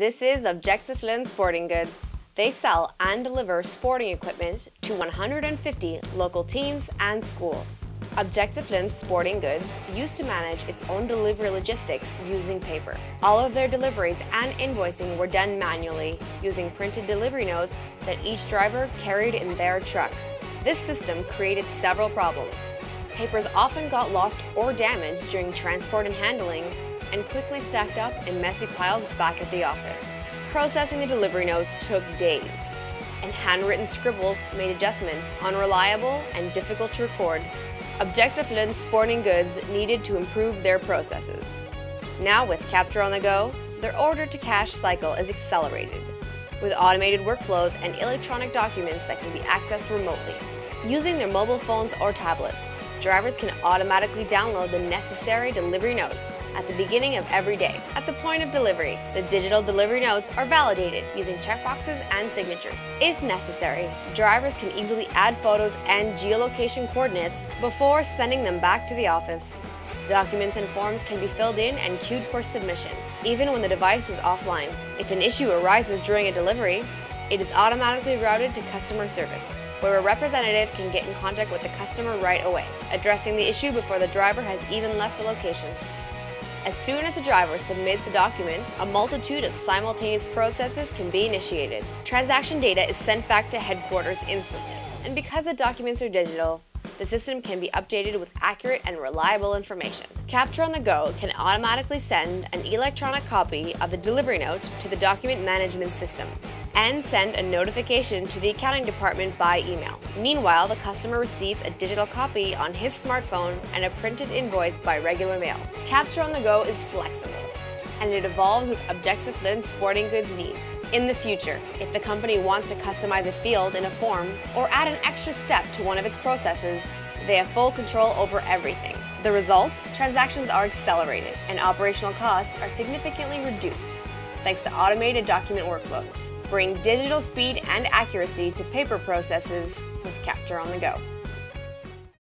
This is Objectif Lune Sporting Goods. They sell and deliver sporting equipment to 150 local teams and schools. Objectif Lune Sporting Goods used to manage its own delivery logistics using paper. All of their deliveries and invoicing were done manually using printed delivery notes that each driver carried in their truck. This system created several problems. Papers often got lost or damaged during transport and handling, and quickly stacked up in messy piles back at the office. Processing the delivery notes took days, and handwritten scribbles made adjustments unreliable and difficult to record. Objectif Lune Sporting Goods needed to improve their processes. Now with Capture on the Go, their order to cash cycle is accelerated, with automated workflows and electronic documents that can be accessed remotely. Using their mobile phones or tablets, drivers can automatically download the necessary delivery notes at the beginning of every day. At the point of delivery, the digital delivery notes are validated using checkboxes and signatures. If necessary, drivers can easily add photos and geolocation coordinates before sending them back to the office. Documents and forms can be filled in and queued for submission, even when the device is offline. If an issue arises during a delivery, it is automatically routed to customer service where a representative can get in contact with the customer right away, addressing the issue before the driver has even left the location. As soon as the driver submits a document, a multitude of simultaneous processes can be initiated. Transaction data is sent back to headquarters instantly. And because the documents are digital, the system can be updated with accurate and reliable information. Capture on the Go can automatically send an electronic copy of the delivery note to the document management system and send a notification to the accounting department by email. Meanwhile, the customer receives a digital copy on his smartphone and a printed invoice by regular mail. Capture on the Go is flexible and it evolves with Objectif Lune Sporting Goods needs. In the future, if the company wants to customize a field in a form or add an extra step to one of its processes, they have full control over everything. The result? Transactions are accelerated and operational costs are significantly reduced thanks to automated document workflows. Bring digital speed and accuracy to paper processes with Capture on the Go.